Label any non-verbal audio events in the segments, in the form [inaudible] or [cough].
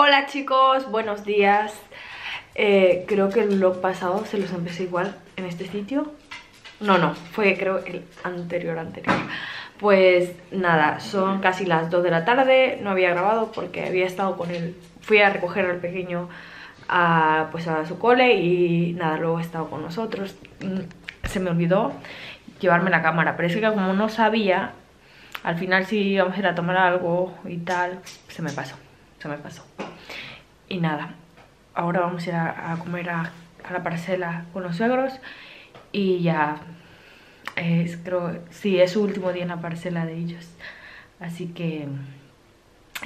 Hola chicos, buenos días. Eh, Creo que el vlog pasado se los empecé igual en este sitio. No, no, fue creo el anterior, anterior. Pues nada, son casi las 2 de la tarde No había grabado porque había estado con él. Fui a recoger al pequeño a, pues a su cole Y nada, luego he estado con nosotros. Mm, Se me olvidó llevarme la cámara Pero es que como no sabía Al final si íbamos a ir a tomar algo y tal Se me pasó se me pasó. Y nada, ahora vamos a ir a, comer a, la parcela con los suegros y ya es, creo, sí, es su último día en la parcela de ellos. Así que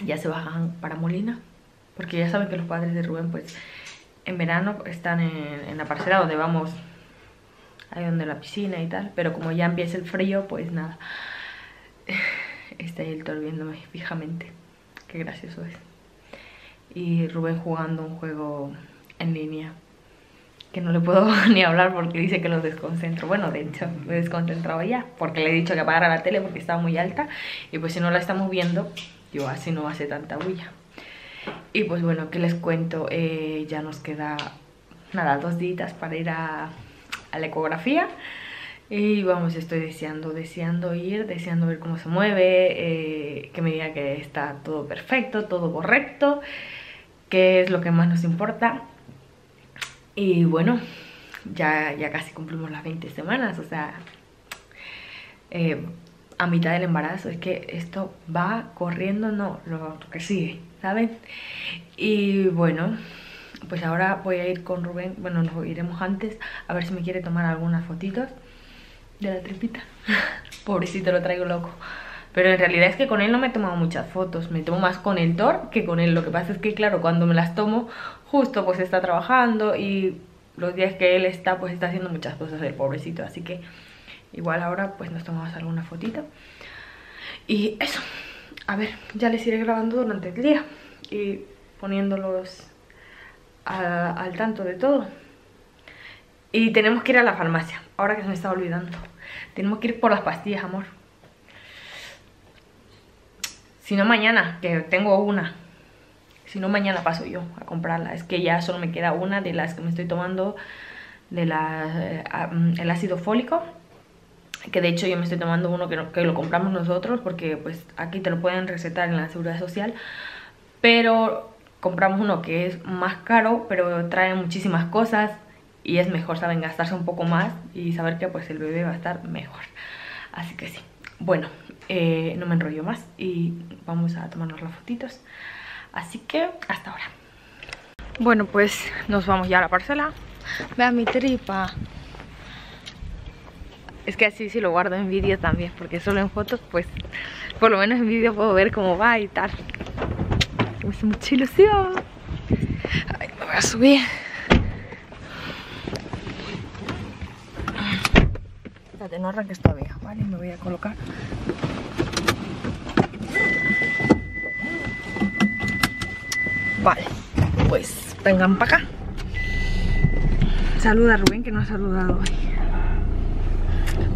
ya se bajan para Molina, porque ya saben que los padres de Rubén pues en verano están en, la parcela donde vamos, ahí donde la piscina y tal, pero como ya empieza el frío, pues nada, [laughs] está él viéndome fijamente, qué gracioso es y Rubén jugando un juego en línea que no le puedo [laughs] ni hablar porque dice que lo desconcentro. Bueno, de hecho, lo he ya, porque le he dicho que apagara la tele porque estaba muy alta. Y pues si no la estamos viendo, yo así no hace tanta bulla. Y pues bueno, ¿qué les cuento? Eh, ya nos queda, nada, dos días para ir a, a la ecografía. Y vamos, estoy deseando, deseando ir, deseando ver cómo se mueve, eh, que me diga que está todo perfecto, todo correcto que es lo que más nos importa. Y bueno, ya, ya casi cumplimos las 20 semanas, o sea, eh, a mitad del embarazo. Es que esto va corriendo, no, lo que sigue, ¿saben? Y bueno, pues ahora voy a ir con Rubén, bueno, nos iremos antes, a ver si me quiere tomar algunas fotitos de la tripita. [laughs] Pobrecito, lo traigo loco. Pero en realidad es que con él no me he tomado muchas fotos, me tomo más con el Thor que con él. Lo que pasa es que, claro, cuando me las tomo, justo pues está trabajando y los días que él está, pues está haciendo muchas cosas el pobrecito. Así que igual ahora pues nos tomamos alguna fotito. Y eso, a ver, ya les iré grabando durante el día y poniéndolos al tanto de todo. Y tenemos que ir a la farmacia, ahora que se me está olvidando. Tenemos que ir por las pastillas, amor. Si no mañana, que tengo una. Si no mañana paso yo a comprarla. Es que ya solo me queda una de las que me estoy tomando de la, eh, mm, el ácido fólico. Que de hecho yo me estoy tomando uno que, lo compramos nosotros porque pues aquí te lo pueden recetar en la seguridad social. Pero compramos uno que es más caro pero trae muchísimas cosas y es mejor, ¿saben? Gastarse un poco más y saber que pues el bebé va a estar mejor. Así que sí. Bueno, eh, no me enrollo más y vamos a tomarnos las fotitos. Así que hasta ahora. Bueno, pues nos vamos ya a la parcela. Vean mi tripa. Es que así si lo guardo en vídeo también, porque solo en fotos, pues por lo menos en vídeo puedo ver cómo va y tal. Me hace mucha ilusión. Ay, me voy a subir. Espérate, no arranques todavía, ¿vale? Me voy a colocar Vale, pues vengan para acá. Saluda a Rubén que no ha saludado hoy.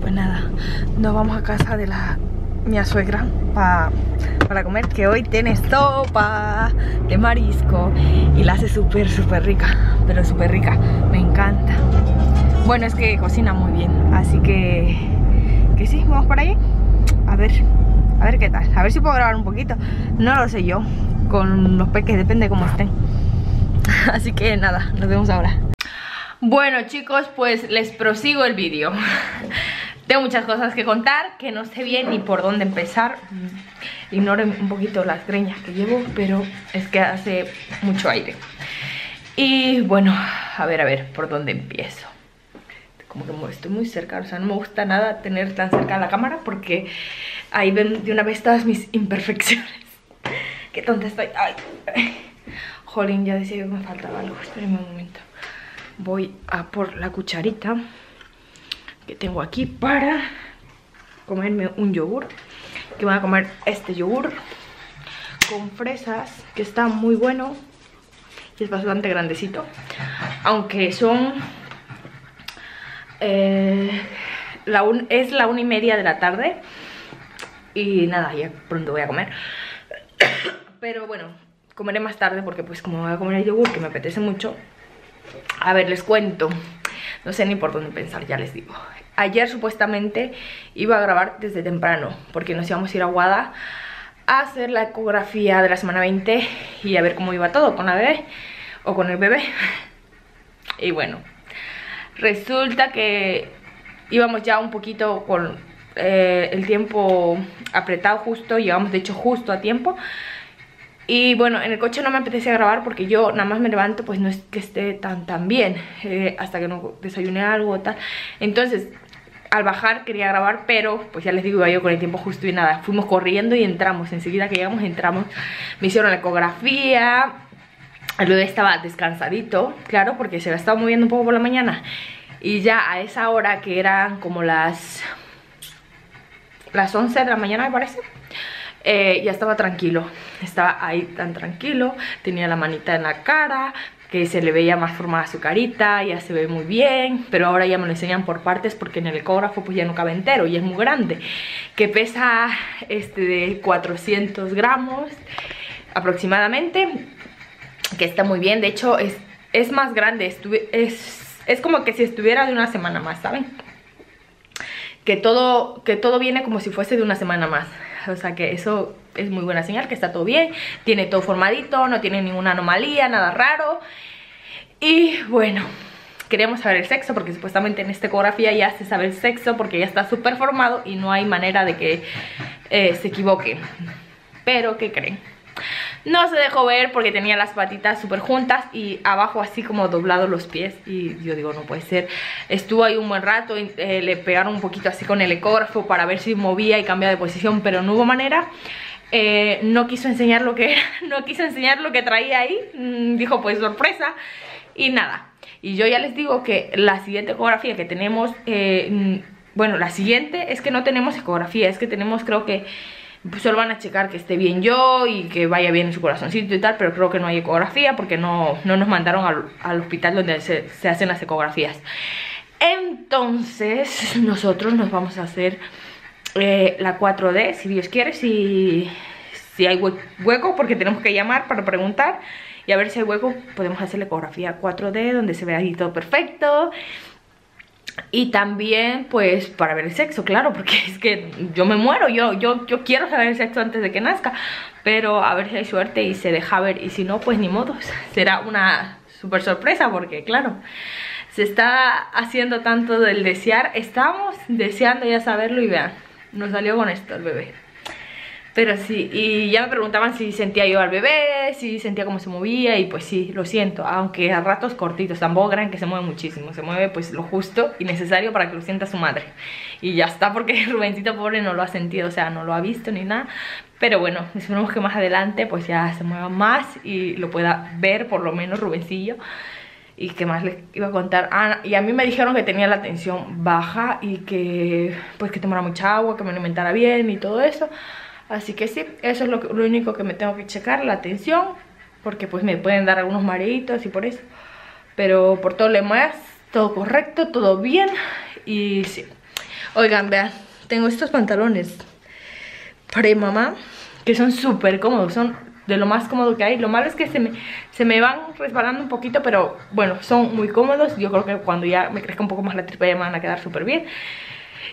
Pues nada, nos vamos a casa de la mi suegra para comer que hoy tiene sopa de marisco y la hace súper súper rica, pero súper rica, me encanta. Bueno, es que cocina muy bien, así que que sí, vamos por ahí. A ver, a ver qué tal, a ver si puedo grabar un poquito. No lo sé yo, con los peques, depende cómo estén. [laughs] Así que nada, nos vemos ahora. Bueno chicos, pues les prosigo el vídeo. [laughs] Tengo muchas cosas que contar, que no sé bien ni por dónde empezar. Ignoren un poquito las greñas que llevo, pero es que hace mucho aire. Y bueno, a ver, a ver, ¿por dónde empiezo? Como que estoy muy cerca, o sea, no me gusta nada tener tan cerca la cámara porque ahí ven de una vez todas mis imperfecciones. Qué estoy. Ay. [laughs] Jolín, ya decía que me faltaba algo. Espérenme un momento. Voy a por la cucharita que tengo aquí para comerme un yogur. Que voy a comer este yogur con fresas, que está muy bueno. Y es bastante grandecito. Aunque son... Eh, es la una y media de la tarde. Y nada, ya pronto voy a comer. [coughs] Pero bueno, comeré más tarde porque pues como voy a comer el yogur que me apetece mucho. A ver, les cuento. No sé ni por dónde pensar, ya les digo. Ayer supuestamente iba a grabar desde temprano porque nos íbamos a ir a Guada a hacer la ecografía de la semana 20 y a ver cómo iba todo con la bebé o con el bebé. Y bueno, resulta que íbamos ya un poquito con eh, el tiempo apretado justo, llegamos de hecho justo a tiempo. Y bueno, en el coche no me apetecía grabar porque yo nada más me levanto, pues no es que esté tan tan bien, eh, hasta que no desayune algo o tal. Entonces, al bajar quería grabar, pero pues ya les digo, iba yo con el tiempo justo y nada. Fuimos corriendo y entramos, enseguida que llegamos entramos, me hicieron la ecografía, bebé estaba descansadito, claro, porque se había estado moviendo un poco por la mañana. Y ya a esa hora que eran como las, las 11 de la mañana me parece, eh, ya estaba tranquilo, estaba ahí tan tranquilo, tenía la manita en la cara, que se le veía más formada su carita, ya se ve muy bien, pero ahora ya me lo enseñan por partes porque en el ecógrafo pues ya no cabe entero y es muy grande, que pesa este de 400 gramos aproximadamente, que está muy bien, de hecho es, es más grande, es, es como que si estuviera de una semana más, ¿saben? Que todo, que todo viene como si fuese de una semana más, [laughs] o sea que eso es muy buena señal, que está todo bien, tiene todo formadito, no tiene ninguna anomalía, nada raro. Y bueno, queríamos saber el sexo porque supuestamente en esta ecografía ya se sabe el sexo porque ya está súper formado y no hay manera de que eh, se equivoque. Pero, ¿qué creen? No se dejó ver porque tenía las patitas súper juntas y abajo así como doblados los pies y yo digo no puede ser. Estuvo ahí un buen rato, eh, le pegaron un poquito así con el ecógrafo para ver si movía y cambiaba de posición pero no hubo manera. Eh, no quiso enseñar lo que [laughs] no quiso enseñar lo que traía ahí, mm, dijo pues sorpresa y nada. Y yo ya les digo que la siguiente ecografía que tenemos, eh, mm, bueno, la siguiente es que no tenemos ecografía, es que tenemos creo que solo van a checar que esté bien yo y que vaya bien en su corazoncito y tal, pero creo que no hay ecografía porque no, no nos mandaron al, hospital donde se, hacen las ecografías. Entonces [laughs] nosotros nos vamos a hacer eh, la 4D, si Dios quiere, si, si hay hueco, porque tenemos que llamar para preguntar y a ver si hay hueco, podemos hacer la ecografía 4D, donde se ve ahí todo perfecto. Y también, pues, para ver el sexo, claro, porque [laughs] es que yo me muero, yo, yo, yo quiero saber el sexo antes de que nazca. Pero a ver si hay suerte y se deja ver, y si no, pues ni modo, [laughs] será una super sorpresa, porque claro, se está haciendo tanto del desear, estamos deseando ya saberlo y vean, nos salió con esto el bebé. Pero sí, y ya me preguntaban si sentía yo al bebé, si sentía cómo se movía y pues sí, lo siento, aunque a ratos cortitos, tampoco crean que se mueve muchísimo, se mueve pues lo justo y necesario para que lo sienta su madre. Y ya está, porque [laughs] Rubencito pobre no lo ha sentido, o sea, no lo ha visto ni nada. Pero bueno, esperemos que más adelante pues ya se mueva más y lo pueda ver por lo menos Rubencillo y qué más les iba a contar ah, y a mí me dijeron que tenía la tensión baja y que pues que tomara mucha agua, que me alimentara bien y todo eso así que sí, eso es lo, único que me tengo que checar, la tensión porque pues me pueden dar algunos mareitos y por eso pero por todo lo demás, todo correcto, todo bien y sí oigan, vean, tengo estos pantalones para mamá que son súper cómodos, son de lo más cómodo que hay. Lo malo es que se me, se me van resbalando un poquito, pero bueno, son muy cómodos. Yo creo que cuando ya me crezca un poco más la tripa ya me van a quedar súper bien.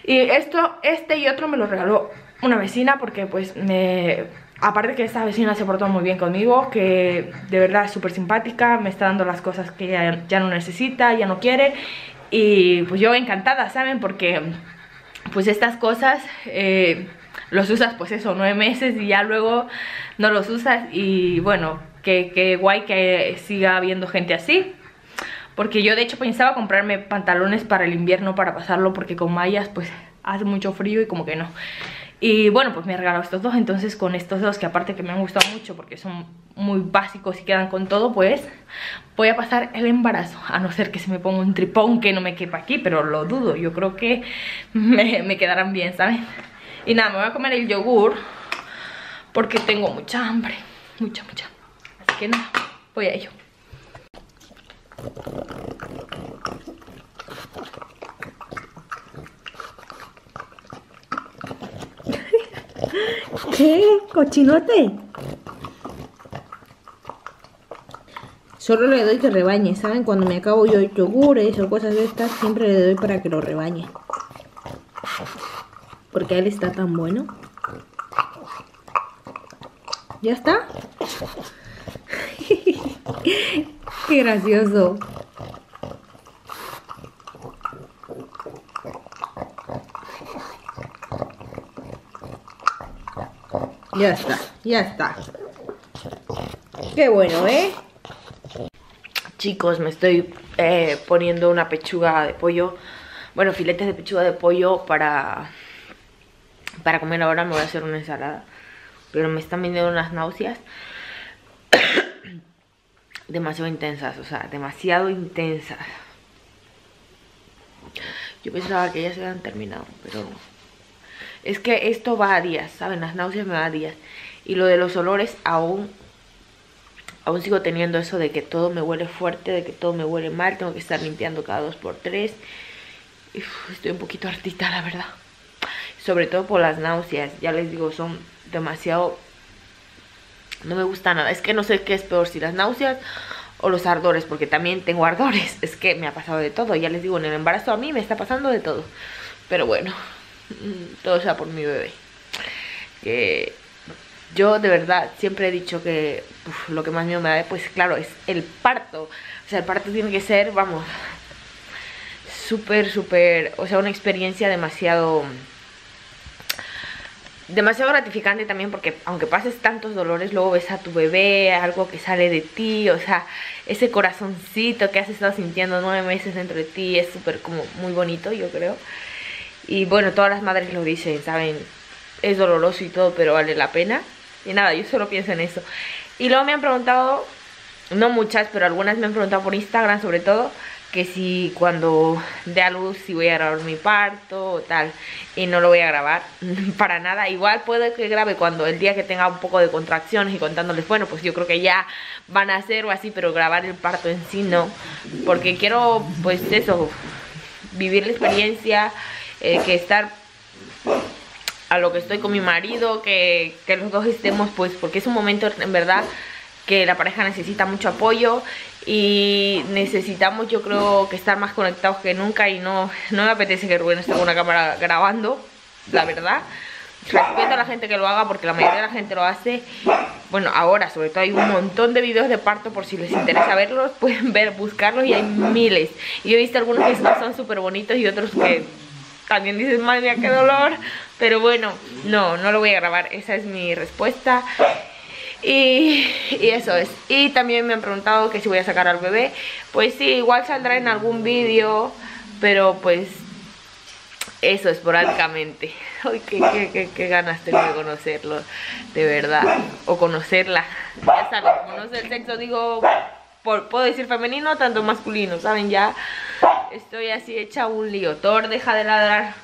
Y esto, este y otro me lo regaló una vecina porque pues me... Aparte que esta vecina se portó muy bien conmigo, que de verdad es súper simpática, me está dando las cosas que ya, no necesita, ya no quiere. Y pues yo encantada, ¿saben? Porque pues estas cosas... Eh, los usas pues eso, nueve meses y ya luego no los usas y bueno, que, guay que siga habiendo gente así. Porque yo de hecho pensaba comprarme pantalones para el invierno para pasarlo porque con mallas pues hace mucho frío y como que no. Y bueno, pues me he regalado estos dos, entonces con estos dos que aparte que me han gustado mucho porque son muy básicos y quedan con todo, pues voy a pasar el embarazo. A no ser que se me ponga un tripón que no me quepa aquí, pero lo dudo, yo creo que me, quedarán bien, ¿saben? Y nada, me voy a comer el yogur porque tengo mucha hambre. Mucha, mucha. Así que nada, voy a ello. ¿Qué? ¿Cochinote? Solo le doy que rebañe, ¿saben? Cuando me acabo yo yogures o cosas de estas, siempre le doy para que lo rebañe. Porque él está tan bueno. ¿Ya está? [laughs] Qué gracioso. Ya está, ya está. Qué bueno, ¿eh? Chicos, me estoy eh, poniendo una pechuga de pollo. Bueno, filetes de pechuga de pollo para, para comer ahora. Me voy a hacer una ensalada. Pero me están viniendo unas náuseas. [coughs] demasiado intensas, o sea, demasiado intensas. Yo pensaba que ya se habían terminado, pero Es que esto va a días, ¿saben? Las náuseas me va a días. Y lo de los olores aún aún sigo teniendo eso de que todo me huele fuerte, de que todo me huele mal, tengo que estar limpiando cada dos por tres. estoy un poquito hartita, la verdad. Sobre todo por las náuseas, ya les digo, son demasiado... No me gusta nada, es que no sé qué es peor, si las náuseas o los ardores, porque también tengo ardores. [laughs] Es que me ha pasado de todo, ya les digo, en el embarazo a mí me está pasando de todo. Pero bueno, todo sea por mi bebé. Que yo de verdad siempre he dicho que lo que más miedo me da, pues claro, es el parto. O sea, el parto tiene que ser, vamos, súper, súper, o sea, una experiencia demasiado demasiado gratificante también porque aunque pases tantos dolores, luego ves a tu bebé, algo que sale de ti, o sea, ese corazoncito que has estado sintiendo nueve meses dentro de ti es súper como muy bonito, yo creo. Y bueno, todas las madres lo dicen, saben, es doloroso y todo, pero vale la pena. Y nada, yo solo pienso en eso. Y luego me han preguntado, no muchas, pero algunas me han preguntado por Instagram sobre todo, que si cuando dé a luz si voy a grabar mi parto o tal. Y no lo voy a grabar [laughs] para nada. Igual puede que grabe cuando el día que tenga un poco de contracciones y contándoles, bueno, pues yo creo que ya van a hacer o así, pero grabar el parto en sí no. Porque quiero, pues eso, vivir la experiencia, eh, que estar a lo que estoy con mi marido, que, que los dos estemos, pues, porque es un momento en verdad que la pareja necesita mucho apoyo y necesitamos yo creo que estar más conectados que nunca y no, no me apetece que Rubén esté con una cámara grabando, la verdad. Respeto a la gente que lo haga porque la mayoría de la gente lo hace. Bueno, ahora sobre todo hay un montón de videos de parto por si les interesa verlos, pueden ver, buscarlos y hay miles. Y yo he visto algunos que son súper bonitos y otros que también dices, madre mía, qué dolor. Pero bueno, no, no lo voy a grabar. Esa es mi respuesta. Y, y, eso es. Y también me han preguntado que si voy a sacar al bebé. Pues sí, igual saldrá en algún vídeo. Pero pues eso esporádicamente. [laughs] Ay, qué, qué, qué, ganas tengo de conocerlo, de verdad. O conocerla. Ya saben, como no sé el sexo, digo, por, puedo decir femenino, tanto masculino, ¿saben? Ya estoy así hecha un lío. Thor deja de ladrar.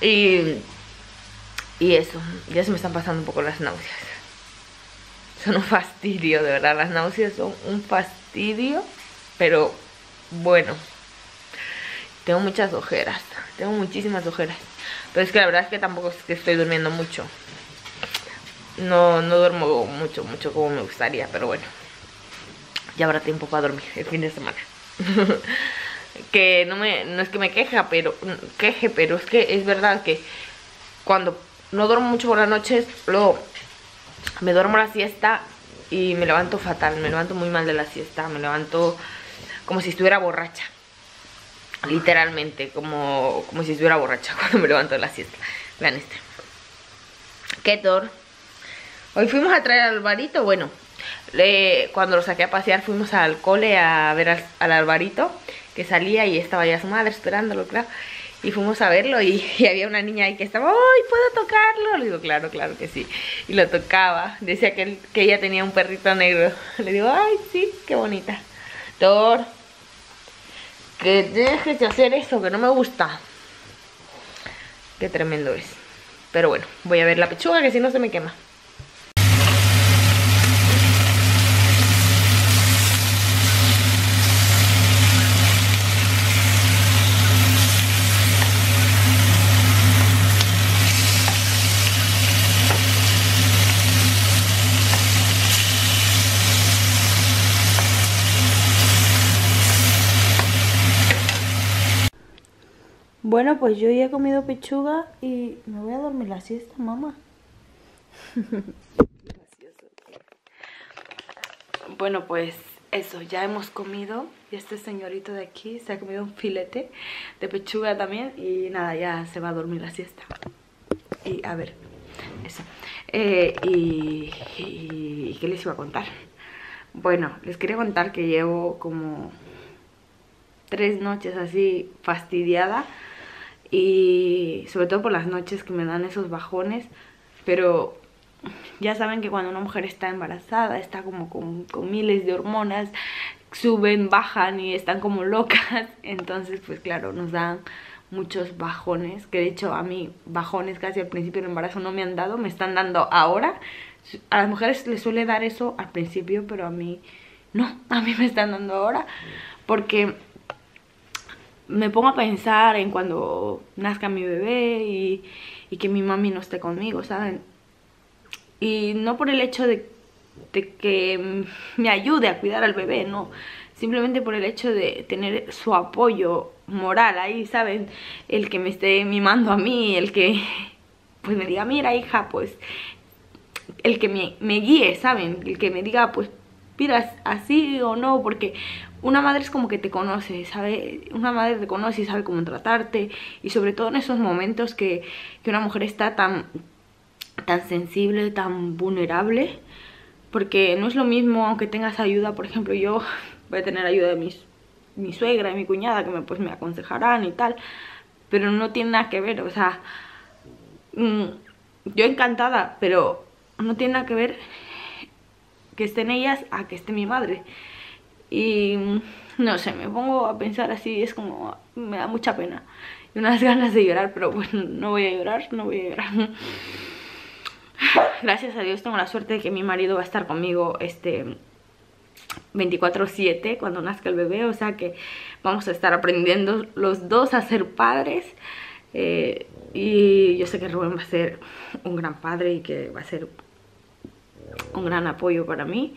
Y, y eso, ya se me están pasando un poco las náuseas. Son un fastidio, de verdad. Las náuseas son un fastidio. Pero bueno. Tengo muchas ojeras. Tengo muchísimas ojeras. Pero es que la verdad es que tampoco es que estoy durmiendo mucho. No, no duermo mucho, mucho como me gustaría. Pero bueno. Ya habrá tiempo para dormir el fin de semana. [laughs] que no me no es que me queja, pero queje, pero es que es verdad que cuando no duermo mucho por las noches, luego me duermo la siesta y me levanto fatal, me levanto muy mal de la siesta, me levanto como si estuviera borracha. Literalmente, como, como si estuviera borracha [laughs] cuando me levanto de la siesta. Vean este. Ketor. Hoy fuimos a traer al Alvarito, bueno, cuando lo saqué a pasear fuimos al cole a ver al Alvarito que salía y estaba ya su madre esperándolo, claro. Y fuimos a verlo [laughs] y, había una niña ahí que estaba, ¡ay, puedo tocarlo! Le digo, claro, claro que sí. Y lo tocaba. Decía que, que ella tenía un perrito negro. [laughs] Le digo, ¡ay, sí, qué bonita! Thor, que dejes de hacer eso, que no me gusta. Qué tremendo es. Pero bueno, voy a ver la pechuga que si no se me quema. Bueno, pues yo ya he comido pechuga y me voy a dormir la siesta, mamá. [laughs] bueno, pues eso, ya hemos comido y este señorito de aquí se ha comido un filete de pechuga también y nada, ya se va a dormir la siesta. Y a ver, eso. Eh, y, y, ¿qué les iba a contar? Bueno, les quería contar que llevo como tres noches así fastidiada y sobre todo por las noches que me dan esos bajones, pero ya saben que cuando una mujer está embarazada está como con, con miles de hormonas, suben, bajan y están como locas, [laughs] entonces pues claro, nos dan muchos bajones, que de hecho a mí bajones casi al principio del embarazo no me han dado, me están dando ahora. A las mujeres les suele dar eso al principio, pero a mí no, a mí me están dando ahora, porque me pongo a pensar en cuando nazca mi bebé y, que mi mami no esté conmigo, ¿saben? Y no por el hecho de, que me ayude a cuidar al bebé, no. Simplemente por el hecho de tener su apoyo moral ahí, ¿saben? El que me esté mimando a mí, el que pues me diga, mira hija, pues el que me, me guíe, ¿saben? El que me diga, pues mira, así o no, porque una madre es como que te conoce, ¿sabe? Una madre te conoce y sabe cómo tratarte y sobre todo en esos momentos que, que una mujer está tan tan sensible, tan vulnerable, porque no es lo mismo aunque tengas ayuda, por ejemplo, yo [laughs] voy a tener ayuda de mis, mi suegra y mi cuñada que me, pues, me aconsejarán y tal, pero no tiene nada que ver, o sea, mm, yo encantada, pero no tiene nada que ver que estén ellas a que esté mi madre. Y mm, no sé, me pongo a pensar así, es como, me da mucha pena y unas [laughs] ganas de llorar, pero bueno, no voy a llorar, no voy a llorar. [sighs] gracias a Dios tengo la suerte de que mi marido va a estar conmigo este 24-7 cuando nazca el bebé, o sea que vamos a estar aprendiendo los dos a ser padres. Eh, y yo sé que Rubén va a ser un gran padre y que va a ser un gran apoyo para mí.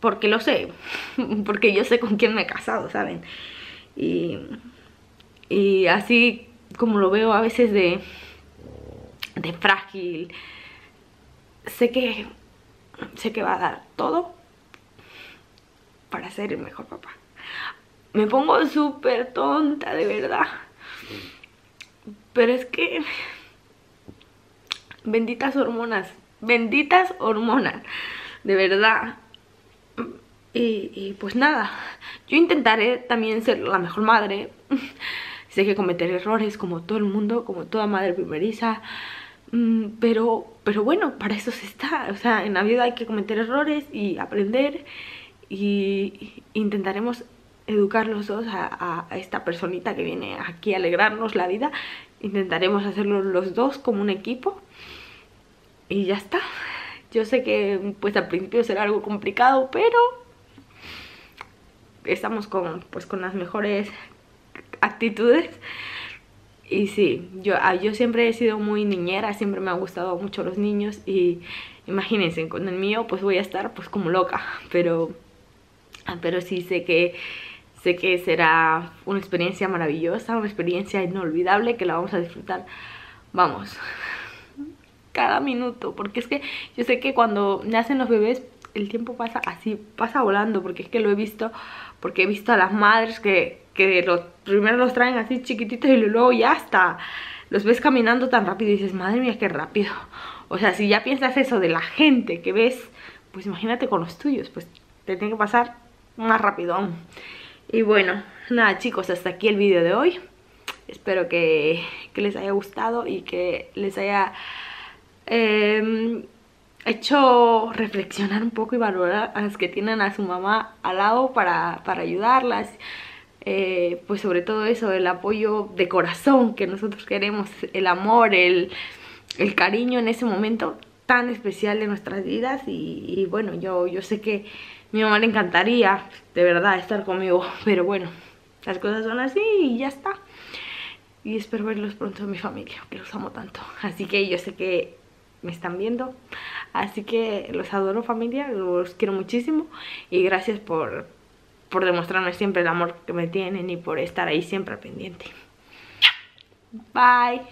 Porque lo sé, [laughs] porque yo sé con quién me he casado, ¿saben? Y, y así como lo veo a veces de, de frágil, sé que, sé que va a dar todo para ser el mejor papá. Me pongo súper tonta, de verdad. Pero es que... Benditas hormonas. Benditas hormonas. De verdad. Y, pues nada. Yo intentaré también ser la mejor madre. [laughs] sé que cometer errores como todo el mundo, como toda madre primeriza. Mm, pero, pero bueno, para eso se está. O sea, en la vida hay que cometer errores y aprender. Y intentaremos educar los dos a, esta personita que viene aquí a alegrarnos la vida. Intentaremos hacerlo los dos como un equipo. Y ya está. Yo sé que pues al principio será algo complicado, pero estamos con, pues, con las mejores actitudes. Y sí, yo, ah, yo siempre he sido muy niñera, siempre me han gustado mucho los niños y imagínense, con el mío pues voy a estar pues como loca, pero, ah, pero sí sé que, sé que será una experiencia maravillosa, una experiencia inolvidable que la vamos a disfrutar, vamos, [laughs] cada minuto, porque es que yo sé que cuando nacen los bebés el tiempo pasa así, pasa volando, porque es que lo he visto, porque he visto a las madres que que los, primero los traen así chiquititos y luego ya hasta los ves caminando tan rápido y dices, madre mía, qué rápido. O sea, si ya piensas eso de la gente que ves, pues imagínate con los tuyos, pues te tiene que pasar más rápido aún. Y bueno, nada chicos, hasta aquí el vídeo de hoy. Espero que, les haya gustado y que les haya em, hecho reflexionar un poco y valorar a las que tienen a su mamá al lado para, para ayudarlas eh, pues sobre todo eso, el apoyo de corazón que nosotros queremos, el amor, el, cariño en ese momento tan especial de nuestras vidas y, bueno, yo, yo sé que mi mamá le encantaría de verdad estar conmigo, [laughs] pero bueno, las cosas son así y ya está. Y espero verlos pronto en mi familia, que los amo tanto. Así que yo sé que me están viendo. Así que los adoro familia, los quiero muchísimo y gracias por, por demostrarme siempre el amor que me tienen y por estar ahí siempre pendiente. Bye.